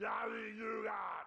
Now you got.